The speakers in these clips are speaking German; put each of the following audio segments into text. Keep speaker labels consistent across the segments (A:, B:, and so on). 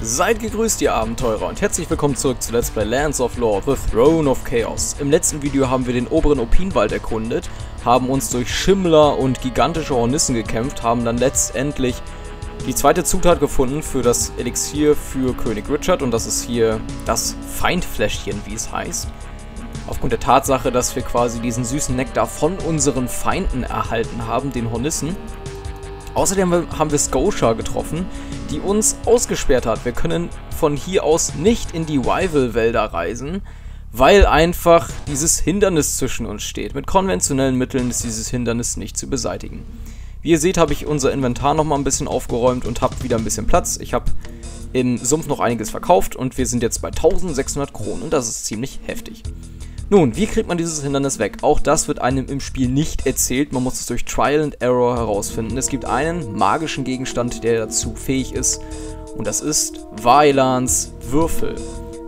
A: Seid gegrüßt, ihr Abenteurer, und herzlich willkommen zurück zu Let's Play Lands of Lore, The Throne of Chaos. Im letzten Video haben wir den oberen Opinwald erkundet, haben uns durch Schimmler und gigantische Hornissen gekämpft, haben dann letztendlich die zweite Zutat gefunden für das Elixier für König Richard, und das ist hier das Feindfläschchen, wie es heißt. Aufgrund der Tatsache, dass wir quasi diesen süßen Nektar von unseren Feinden erhalten haben, den Hornissen. Außerdem haben wir Scotia getroffen, die uns ausgesperrt hat. Wir können von hier aus nicht in die Wyval-Wälder reisen, weil einfach dieses Hindernis zwischen uns steht. Mit konventionellen Mitteln ist dieses Hindernis nicht zu beseitigen. Wie ihr seht, habe ich unser Inventar nochmal ein bisschen aufgeräumt und habe wieder ein bisschen Platz. Ich habe im Sumpf noch einiges verkauft und wir sind jetzt bei 1600 Kronen und das ist ziemlich heftig. Nun, wie kriegt man dieses Hindernis weg? Auch das wird einem im Spiel nicht erzählt, man muss es durch Trial and Error herausfinden. Es gibt einen magischen Gegenstand, der dazu fähig ist, und das ist Vailans Würfel.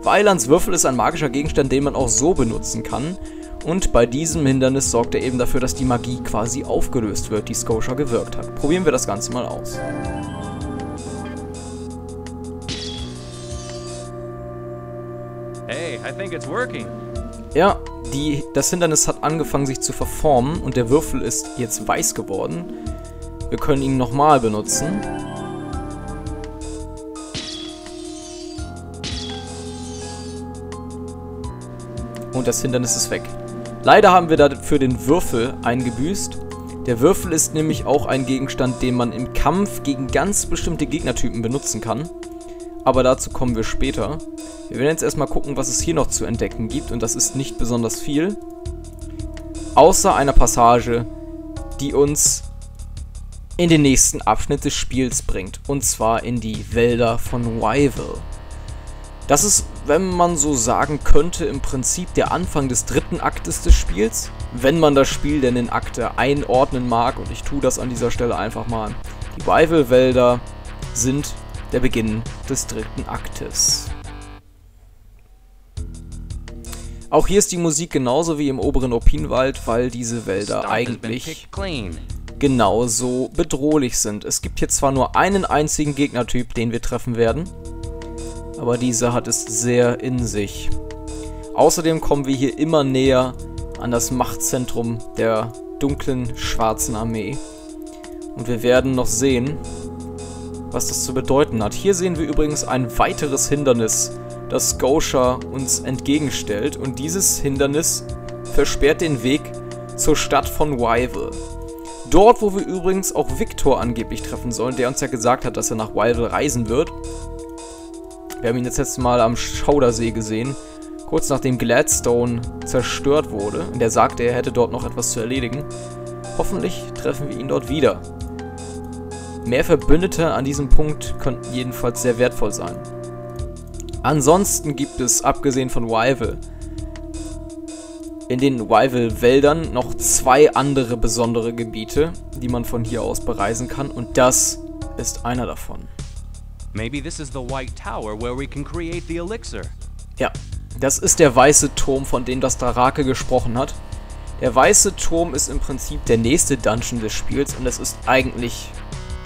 A: Vailans Würfel ist ein magischer Gegenstand, den man auch so benutzen kann, und bei diesem Hindernis sorgt er eben dafür, dass die Magie quasi aufgelöst wird, die Scotia gewirkt hat. Probieren wir das Ganze mal aus.
B: Hey, I think it's working.
A: Ja, die, das Hindernis hat angefangen sich zu verformen und der Würfel ist jetzt weiß geworden. Wir können ihn nochmal benutzen. Und das Hindernis ist weg. Leider haben wir dafür den Würfel eingebüßt. Der Würfel ist nämlich auch ein Gegenstand, den man im Kampf gegen ganz bestimmte Gegnertypen benutzen kann. Aber dazu kommen wir später. Wir werden jetzt erstmal gucken, was es hier noch zu entdecken gibt. Und das ist nicht besonders viel. Außer einer Passage, die uns in den nächsten Abschnitt des Spiels bringt. Und zwar in die Wälder von Wyville. Das ist, wenn man so sagen könnte, im Prinzip der Anfang des dritten Aktes des Spiels. Wenn man das Spiel denn in Akte einordnen mag. Und ich tue das an dieser Stelle einfach mal. Die Wyville-Wälder sind der Beginn des dritten Aktes. Auch hier ist die Musik genauso wie im oberen Opinwald, weil diese Wälder eigentlich genauso bedrohlich sind. Es gibt hier zwar nur einen einzigen Gegnertyp, den wir treffen werden, aber dieser hat es sehr in sich. Außerdem kommen wir hier immer näher an das Machtzentrum der dunklen schwarzen Armee. Und wir werden noch sehen, was das zu bedeuten hat. Hier sehen wir übrigens ein weiteres Hindernis, das Scotia uns entgegenstellt. Und dieses Hindernis versperrt den Weg zur Stadt von Wyville. Dort, wo wir übrigens auch Victor angeblich treffen sollen, der uns ja gesagt hat, dass er nach Wyville reisen wird. Wir haben ihn jetzt letztes Mal am Schaudersee gesehen, kurz nachdem Gladstone zerstört wurde. Und er sagte, er hätte dort noch etwas zu erledigen. Hoffentlich treffen wir ihn dort wieder. Mehr Verbündete an diesem Punkt könnten jedenfalls sehr wertvoll sein. Ansonsten gibt es, abgesehen von Wyville, in den Wyville-Wäldern noch zwei andere besondere Gebiete, die man von hier aus bereisen kann, und das ist einer davon.
B: Maybe this is the White Tower where we can create the elixir.
A: Ja, das ist der weiße Turm, von dem das Drake gesprochen hat. Der weiße Turm ist im Prinzip der nächste Dungeon des Spiels und es ist eigentlich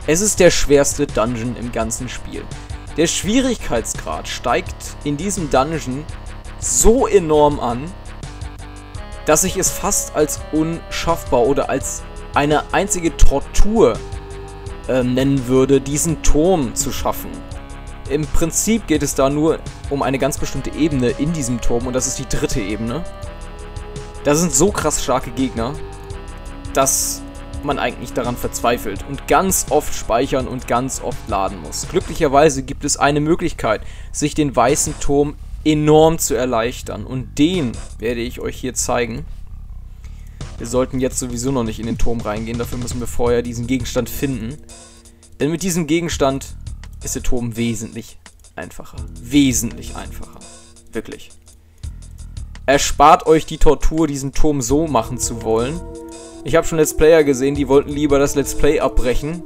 A: es ist der schwerste Dungeon im ganzen Spiel. Der Schwierigkeitsgrad steigt in diesem Dungeon so enorm an, dass ich es fast als unschaffbar oder als eine einzige Tortur äh, nennen würde, diesen Turm zu schaffen. Im Prinzip geht es da nur um eine ganz bestimmte Ebene in diesem Turm und das ist die dritte Ebene. Da sind so krass starke Gegner, dass man eigentlich daran verzweifelt und ganz oft speichern und ganz oft laden muss. Glücklicherweise gibt es eine Möglichkeit, sich den weißen Turm enorm zu erleichtern und den werde ich euch hier zeigen. Wir sollten jetzt sowieso noch nicht in den Turm reingehen, dafür müssen wir vorher diesen Gegenstand finden. Denn mit diesem Gegenstand ist der Turm wesentlich einfacher. Wesentlich einfacher. Wirklich. Erspart euch die Tortur, diesen Turm so machen zu wollen. Ich habe schon Let's Player gesehen, die wollten lieber das Let's Play abbrechen.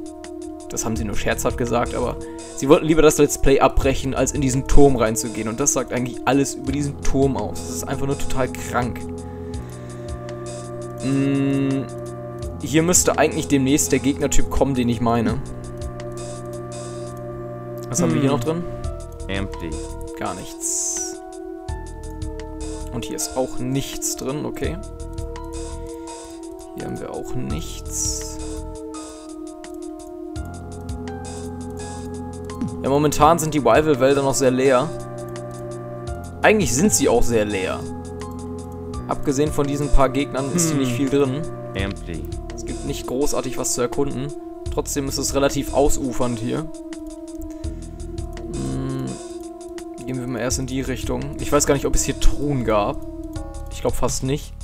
A: Das haben sie nur scherzhaft gesagt, aber sie wollten lieber das Let's Play abbrechen, als in diesen Turm reinzugehen. Und das sagt eigentlich alles über diesen Turm aus. Das ist einfach nur total krank. Hm, hier müsste eigentlich demnächst der Gegnertyp kommen, den ich meine. Was hm. haben wir hier hm. noch drin?
B: Empty.
A: Gar nichts. Und hier ist auch nichts drin, okay. Hier haben wir auch nichts. Ja, momentan sind die Rival-Wälder noch sehr leer. Eigentlich sind sie auch sehr leer. Abgesehen von diesen paar Gegnern ist hier nicht viel drin.
B: Empty.
A: Es gibt nicht großartig was zu erkunden. Trotzdem ist es relativ ausufernd hier. Hm, gehen wir mal erst in die Richtung. Ich weiß gar nicht, ob es hier Truhen gab. Ich glaube fast nicht.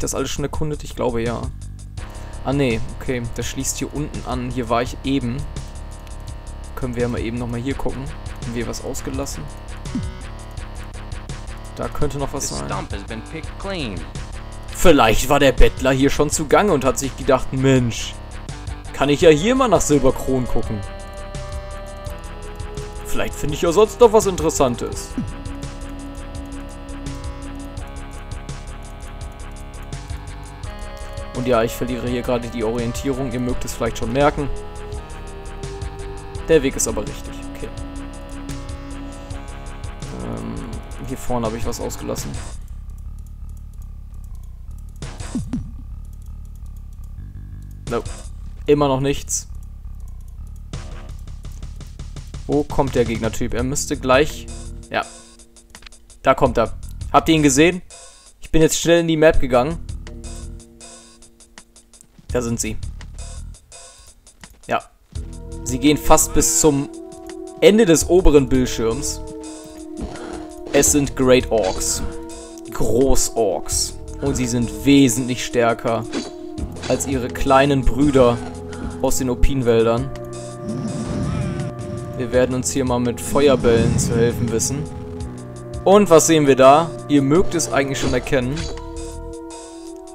A: Ich das alles schon erkundet? Ich glaube ja. Ah nee, okay. Das schließt hier unten an. Hier war ich eben. Können wir ja mal eben nochmal hier gucken. Haben wir was ausgelassen? Da könnte noch was sein. Vielleicht war der Bettler hier schon zugange und hat sich gedacht, Mensch, kann ich ja hier mal nach Silberkron gucken. Vielleicht finde ich ja sonst noch was Interessantes. Und ja, ich verliere hier gerade die Orientierung. Ihr mögt es vielleicht schon merken. Der Weg ist aber richtig. Okay. Ähm, hier vorne habe ich was ausgelassen. Nope. Immer noch nichts. Wo kommt der Gegnertyp? Er müsste gleich... Ja. Da kommt er. Habt ihr ihn gesehen? Ich bin jetzt schnell in die Map gegangen. Da sind sie. Ja. Sie gehen fast bis zum Ende des oberen Bildschirms. Es sind Great Orks. Großorks. Und sie sind wesentlich stärker als ihre kleinen Brüder aus den Opinwäldern. Wir werden uns hier mal mit Feuerbällen zu helfen wissen. Und was sehen wir da? Ihr mögt es eigentlich schon erkennen.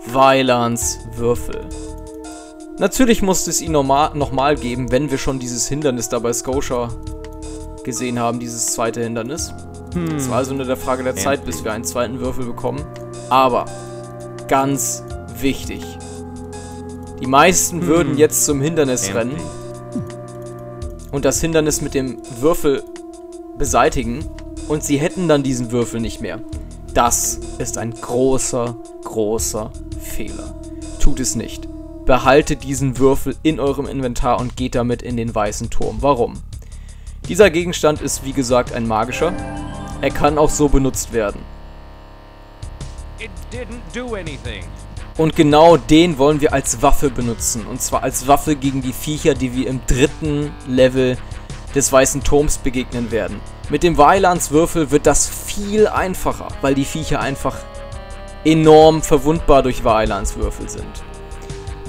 A: Weilans Würfel. Natürlich muss es ihn nochmal geben, wenn wir schon dieses Hindernis da bei Scotia gesehen haben, dieses zweite Hindernis. Es war also nur der Frage der Zeit, bis wir einen zweiten Würfel bekommen. Aber, ganz wichtig, die meisten würden jetzt zum Hindernis
B: Empty.
A: rennen und das Hindernis mit dem Würfel beseitigen und sie hätten dann diesen Würfel nicht mehr. Das ist ein großer, großer Fehler. Tut es nicht. Behaltet diesen Würfel in eurem Inventar und geht damit in den weißen Turm. Warum? Dieser Gegenstand ist wie gesagt ein magischer. Er kann auch so benutzt werden. Und genau den wollen wir als Waffe benutzen. Und zwar als Waffe gegen die Viecher, die wir im dritten Level des Weißen Turms begegnen werden. Mit dem Weilandswürfel wird das viel einfacher, weil die Viecher einfach enorm verwundbar durch Weilandswürfel sind.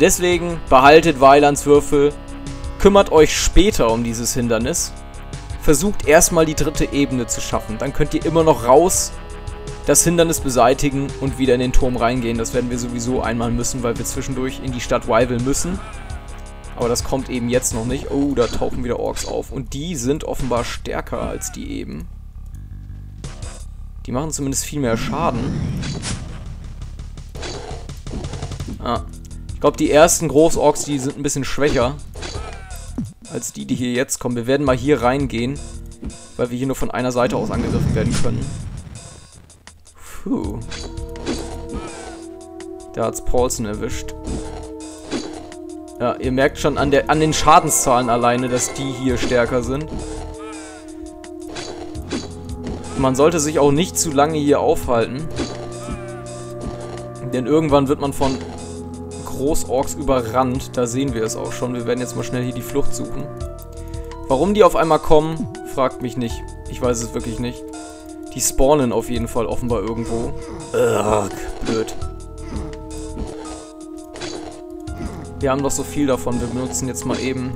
A: Deswegen behaltet Weilandswürfel, kümmert euch später um dieses Hindernis. Versucht erstmal die dritte Ebene zu schaffen. Dann könnt ihr immer noch raus das Hindernis beseitigen und wieder in den Turm reingehen. Das werden wir sowieso einmal müssen, weil wir zwischendurch in die Stadt Rival müssen. Aber das kommt eben jetzt noch nicht. Oh, da tauchen wieder Orks auf. Und die sind offenbar stärker als die eben. Die machen zumindest viel mehr Schaden. Ah. Ich glaube, die ersten Großorks, die sind ein bisschen schwächer. Als die, die hier jetzt kommen. Wir werden mal hier reingehen. Weil wir hier nur von einer Seite aus angegriffen werden können. Puh. Da hat's Paulson erwischt. Ja, ihr merkt schon an, der, an den Schadenszahlen alleine, dass die hier stärker sind. Man sollte sich auch nicht zu lange hier aufhalten. Denn irgendwann wird man von Großorks überrannt. Da sehen wir es auch schon. Wir werden jetzt mal schnell hier die Flucht suchen. Warum die auf einmal kommen, fragt mich nicht. Ich weiß es wirklich nicht. Die spawnen auf jeden Fall offenbar irgendwo. Ugh, blöd. Wir haben doch so viel davon. Wir benutzen jetzt mal eben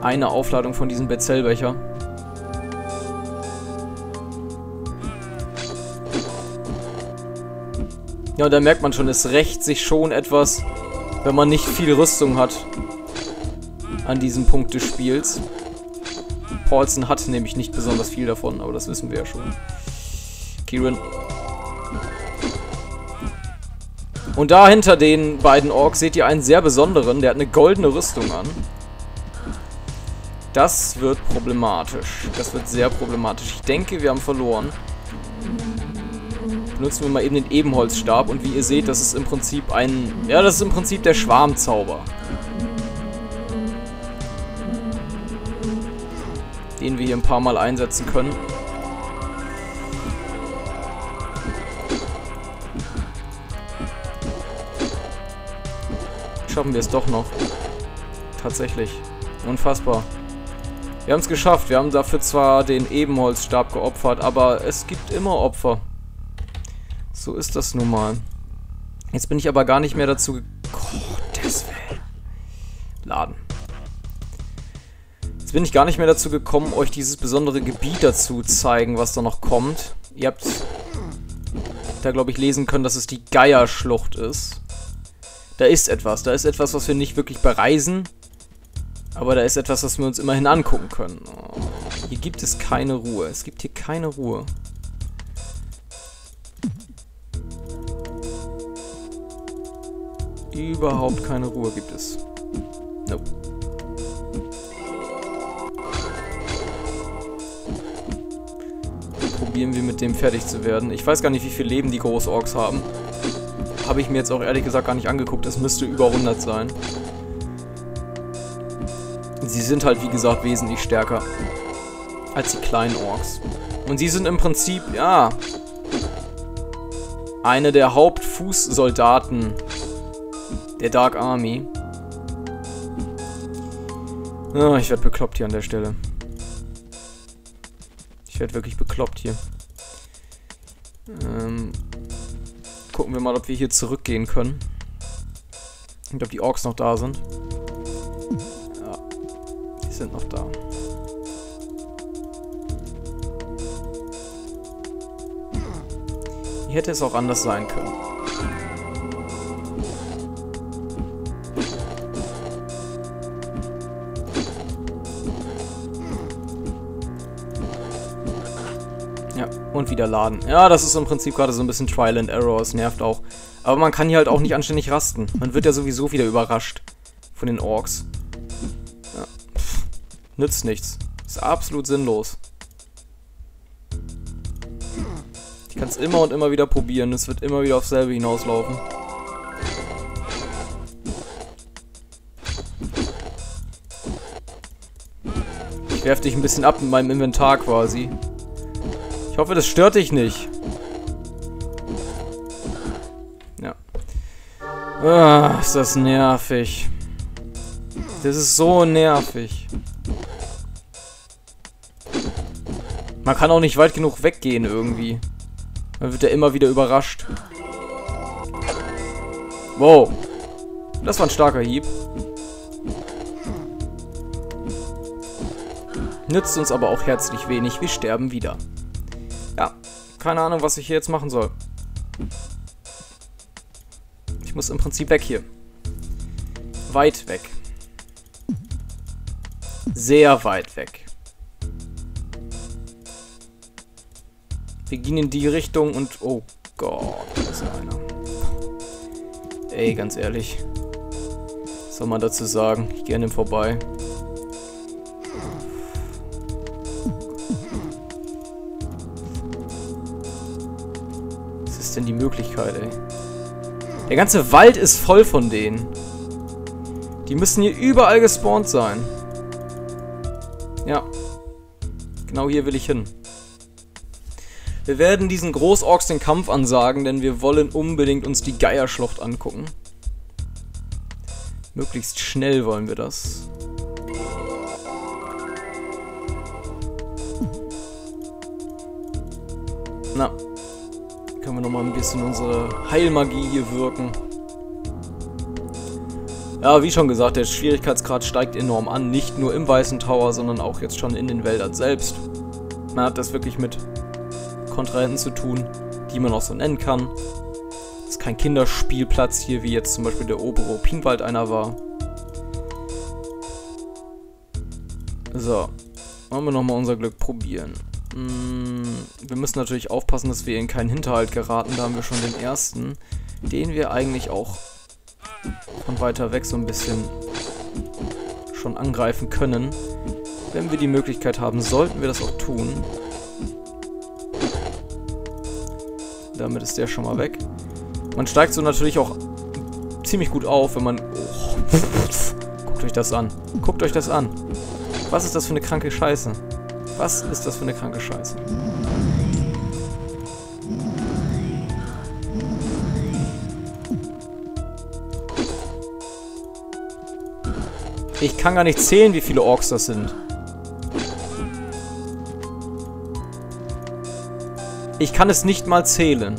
A: eine Aufladung von diesem Bezellbecher. Ja, und da merkt man schon, es rächt sich schon etwas, wenn man nicht viel Rüstung hat an diesem Punkt des Spiels. Paulson hat nämlich nicht besonders viel davon, aber das wissen wir ja schon. Kieran. Und da hinter den beiden Orks seht ihr einen sehr besonderen, der hat eine goldene Rüstung an. Das wird problematisch. Das wird sehr problematisch. Ich denke, wir haben verloren. Benutzen wir mal eben den Ebenholzstab. Und wie ihr seht, das ist im Prinzip ein... Ja, das ist im Prinzip der Schwarmzauber. Den wir hier ein paar Mal einsetzen können. Schaffen wir es doch noch. Tatsächlich. Unfassbar. Wir haben es geschafft. Wir haben dafür zwar den Ebenholzstab geopfert, aber es gibt immer Opfer. So ist das nun mal. Jetzt bin ich aber gar nicht mehr dazu... Gottes Willen. Laden. Jetzt bin ich gar nicht mehr dazu gekommen, euch dieses besondere Gebiet dazu zeigen, was da noch kommt. Ihr habt da, glaube ich, lesen können, dass es die Geierschlucht ist. Da ist etwas. Da ist etwas, was wir nicht wirklich bereisen. Aber da ist etwas, was wir uns immerhin angucken können. Oh, hier gibt es keine Ruhe. Es gibt hier keine Ruhe. Überhaupt keine Ruhe gibt es. Nope. Probieren wir mit dem fertig zu werden. Ich weiß gar nicht, wie viel Leben die Großorks haben. Habe ich mir jetzt auch ehrlich gesagt gar nicht angeguckt. Es müsste über 100 sein. Sie sind halt, wie gesagt, wesentlich stärker als die kleinen Orks. Und sie sind im Prinzip, ja, eine der Hauptfußsoldaten der Dark Army. Oh, ich werde bekloppt hier an der Stelle. Ich werde wirklich bekloppt hier. Ähm, gucken wir mal, ob wir hier zurückgehen können. Und ob die Orks noch da sind sind noch da. Hier hätte es auch anders sein können. Und wieder laden. Ja, das ist im Prinzip gerade so ein bisschen Trial and Error. Es nervt auch. Aber man kann hier halt auch nicht anständig rasten. Man wird ja sowieso wieder überrascht von den Orks. Nützt nichts. Ist absolut sinnlos. Ich kann es immer und immer wieder probieren. Es wird immer wieder aufs selbe hinauslaufen. Ich werfe dich ein bisschen ab mit meinem Inventar quasi. Ich hoffe, das stört dich nicht. Ja. Ah, ist das nervig. Das ist so nervig. Man kann auch nicht weit genug weggehen irgendwie. Dann wird er immer wieder überrascht. Wow. Das war ein starker Hieb. Nützt uns aber auch herzlich wenig. Wir sterben wieder. Keine Ahnung, was ich hier jetzt machen soll. Ich muss im Prinzip weg hier. Weit weg. Sehr weit weg. Wir gehen in die Richtung und... Oh Gott, da ist einer. Ey, ganz ehrlich. Was soll man dazu sagen? Ich gehe an dem vorbei. Ist denn die Möglichkeit, ey? Der ganze Wald ist voll von denen. Die müssen hier überall gespawnt sein. Ja. Genau hier will ich hin. Wir werden diesen Großorks den Kampf ansagen, denn wir wollen unbedingt uns die Geierschlucht angucken. Möglichst schnell wollen wir das. Na, können wir nochmal ein bisschen unsere Heilmagie hier wirken. Ja, wie schon gesagt, der Schwierigkeitsgrad steigt enorm an. Nicht nur im Weißen Tower, sondern auch jetzt schon in den Wäldern selbst. Man hat das wirklich mit Kontrahenten zu tun, die man auch so nennen kann. Das ist kein Kinderspielplatz hier, wie jetzt zum Beispiel der obere Opinwald einer war. So, wollen wir nochmal unser Glück probieren. Hm, wir müssen natürlich aufpassen, dass wir in keinen Hinterhalt geraten. Da haben wir schon den ersten, den wir eigentlich auch von weiter weg so ein bisschen schon angreifen können. Wenn wir die Möglichkeit haben, sollten wir das auch tun. Damit ist der schon mal weg. Man steigt so natürlich auch ziemlich gut auf, wenn man... Oh. Guckt euch das an. Guckt euch das an. Was ist das für eine kranke Scheiße? Was ist das für eine kranke Scheiße? Ich kann gar nicht zählen, wie viele Orks das sind. Ich kann es nicht mal zählen.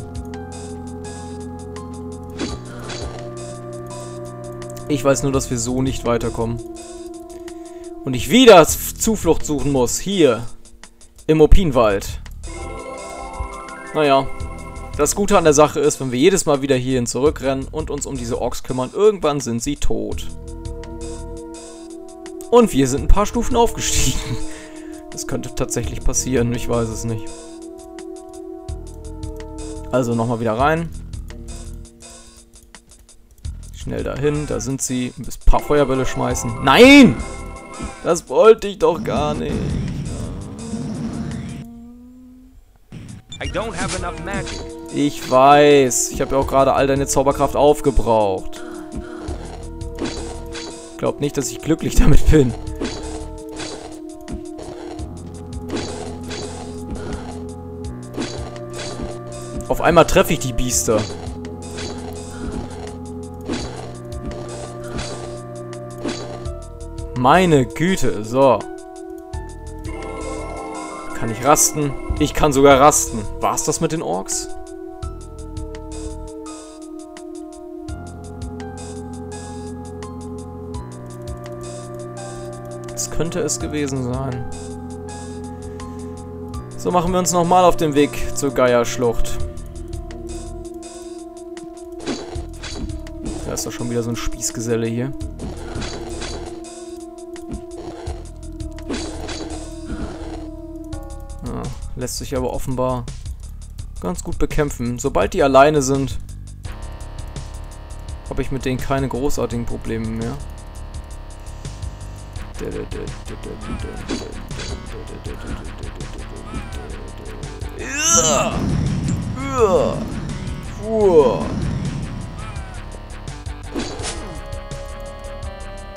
A: Ich weiß nur, dass wir so nicht weiterkommen. Und ich wieder Zuflucht suchen muss. Hier. Im Opinwald. Naja. Das Gute an der Sache ist, wenn wir jedes Mal wieder hierhin zurückrennen und uns um diese Orks kümmern, irgendwann sind sie tot. Und wir sind ein paar Stufen aufgestiegen. Das könnte tatsächlich passieren, ich weiß es nicht. Also nochmal wieder rein. Schnell dahin, da sind sie. Ein paar Feuerbälle schmeißen. Nein! Das wollte ich doch gar nicht. Ich weiß. Ich habe ja auch gerade all deine Zauberkraft aufgebraucht. Glaub nicht, dass ich glücklich damit bin. Auf einmal treffe ich die Biester. Meine Güte, so. Kann ich rasten? Ich kann sogar rasten. War's das mit den Orks? Das könnte es gewesen sein. So machen wir uns nochmal auf den Weg zur Geierschlucht. Da ist doch schon wieder so ein Spießgeselle hier. Lässt sich aber offenbar ganz gut bekämpfen. Sobald die alleine sind, habe ich mit denen keine großartigen Probleme mehr.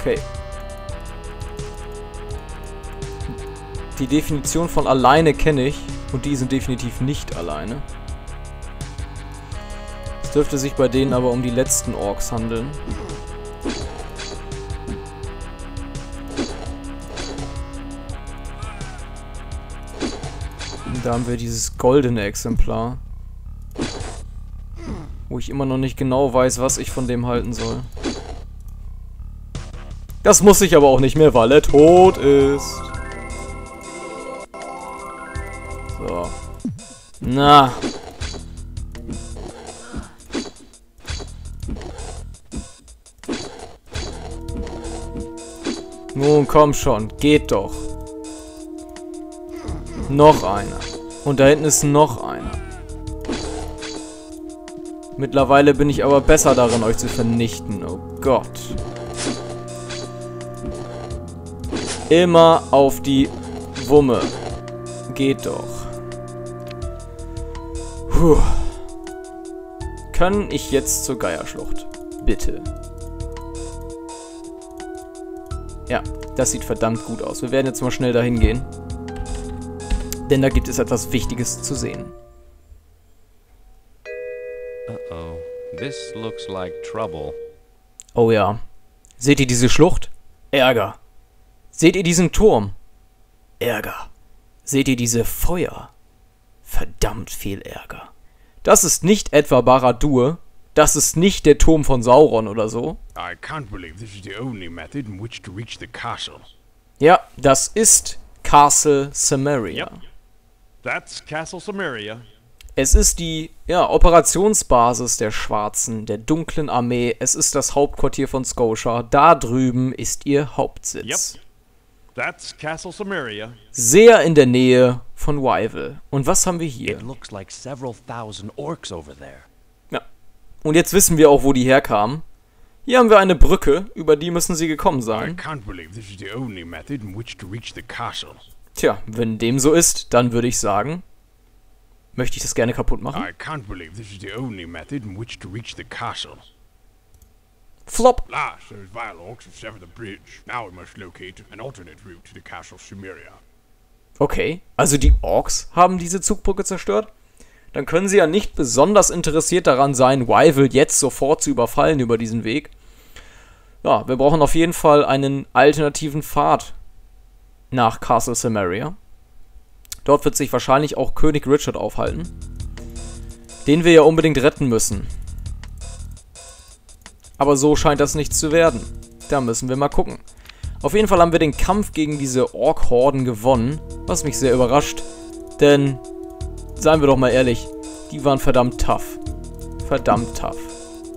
A: Okay. Die Definition von alleine kenne ich und die sind definitiv nicht alleine. Es dürfte sich bei denen aber um die letzten Orks handeln. Da haben wir dieses goldene Exemplar. Wo ich immer noch nicht genau weiß, was ich von dem halten soll. Das muss ich aber auch nicht mehr, weil er tot ist. Na. Nun komm schon, geht doch. Noch einer. Und da hinten ist noch einer. Mittlerweile bin ich aber besser darin, euch zu vernichten. Oh Gott. Immer auf die Wumme. Geht doch. Puh. Kann ich jetzt zur Geierschlucht? Bitte. Ja, das sieht verdammt gut aus. Wir werden jetzt mal schnell dahin gehen denn da gibt es etwas Wichtiges zu sehen.
B: Uh-oh. This looks like trouble.
A: Oh ja. Seht ihr diese Schlucht? Ärger. Seht ihr diesen Turm? Ärger. Seht ihr diese Feuer? Verdammt viel Ärger. Das ist nicht etwa Baradur. Das ist nicht der Turm von Sauron oder so. Ja, das ist Castle Samaria. Yep.
C: That's Castle Samaria.
A: Es ist die ja, Operationsbasis der Schwarzen, der dunklen Armee. Es ist das Hauptquartier von Scotia. Da drüben ist ihr Hauptsitz.
C: Yep. That's Castle Samaria.
A: Sehr in der Nähe von Wyville. Und was haben wir hier?
B: It looks like several thousand orcs over there.
A: Ja. Und jetzt wissen wir auch, wo die herkamen. Hier haben wir eine Brücke, über die müssen sie gekommen
D: I
A: sein.
D: can't believe this is the only method in which to reach the castle.
A: Tja, wenn dem so ist, dann würde ich sagen, möchte ich das gerne kaputt machen.
D: I can't believe this is the only method in which to reach the castle.
A: Flop.
D: Last, those vile orcs have severed the bridge. Now we must locate an alternate route to the castle Sumeria.
A: Okay, also die Orks haben diese Zugbrücke zerstört? Dann können sie ja nicht besonders interessiert daran sein, Wyvil jetzt sofort zu überfallen über diesen Weg. Ja, wir brauchen auf jeden Fall einen alternativen Pfad nach Castle Samaria. Dort wird sich wahrscheinlich auch König Richard aufhalten. Den wir ja unbedingt retten müssen. Aber so scheint das nicht zu werden. Da müssen wir mal gucken. Auf jeden Fall haben wir den Kampf gegen diese Ork-Horden gewonnen, was mich sehr überrascht. Denn, seien wir doch mal ehrlich, die waren verdammt tough. Verdammt tough.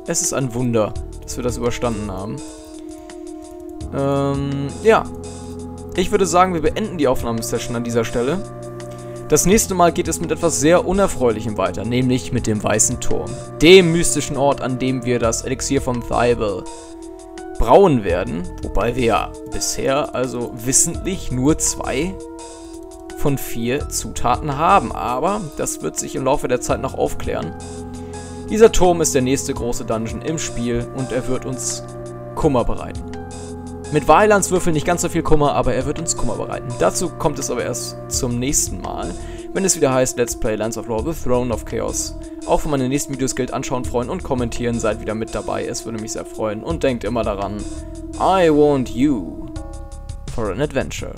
A: Es ist ein Wunder, dass wir das überstanden haben. Ähm, ja. Ich würde sagen, wir beenden die Aufnahmesession an dieser Stelle. Das nächste Mal geht es mit etwas sehr Unerfreulichem weiter, nämlich mit dem Weißen Turm. Dem mystischen Ort, an dem wir das Elixier von Thybel brauen werden. Wobei wir ja bisher also wissentlich nur zwei von vier Zutaten haben. Aber das wird sich im Laufe der Zeit noch aufklären. Dieser Turm ist der nächste große Dungeon im Spiel und er wird uns Kummer bereiten. Mit Weilandswürfeln nicht ganz so viel Kummer, aber er wird uns Kummer bereiten. Dazu kommt es aber erst zum nächsten Mal, wenn es wieder heißt Let's Play Lands of Lore, The Throne of Chaos. Auch für meine nächsten Videos gilt anschauen, freuen und kommentieren. Seid wieder mit dabei, es würde mich sehr freuen. Und denkt immer daran, I want you for an adventure.